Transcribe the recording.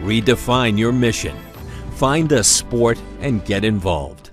Redefine your mission. Find a sport and get involved.